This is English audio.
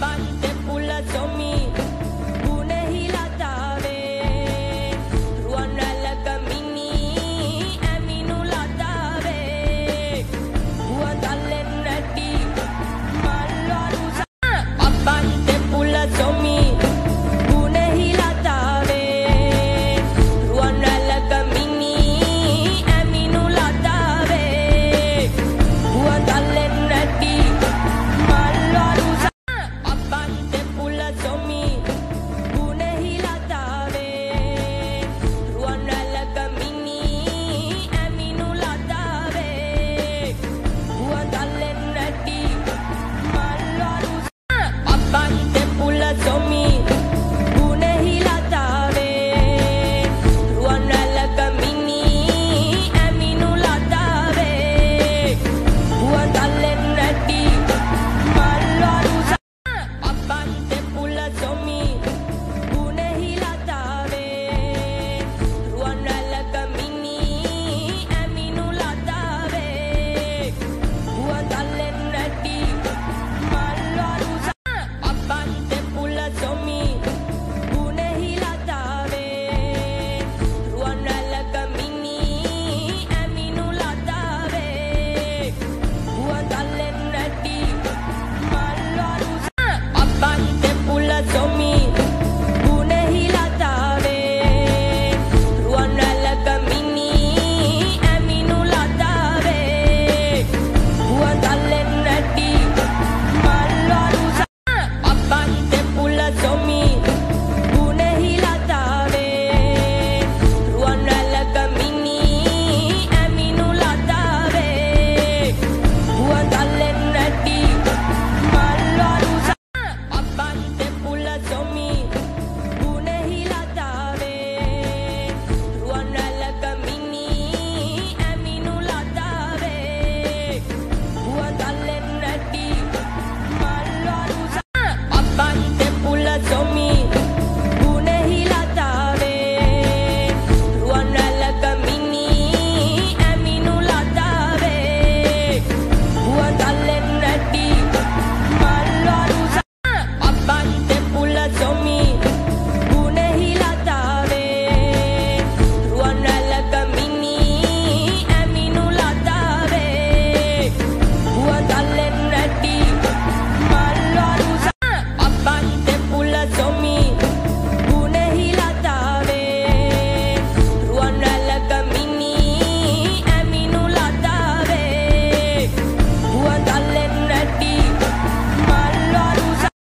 Bye.